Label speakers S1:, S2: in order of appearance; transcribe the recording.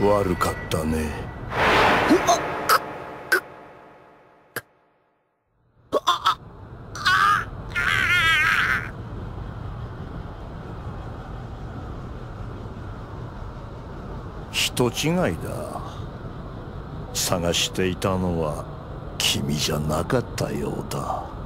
S1: 悪かったね。人違いだ。探していたのは君じゃなかったようだ。